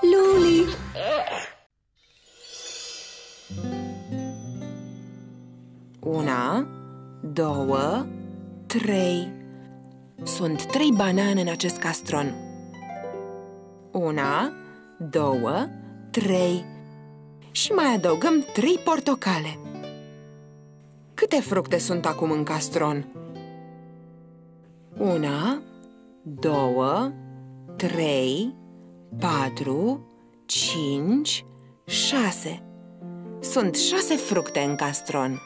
Luli! Una, două, trei. Sunt trei banane în acest castron. Una, două, trei. Și mai adăugăm trei portocale. Câte fructe sunt acum în castron? Una, două, trei, patru, cinci, șase. Sunt șase fructe în castron.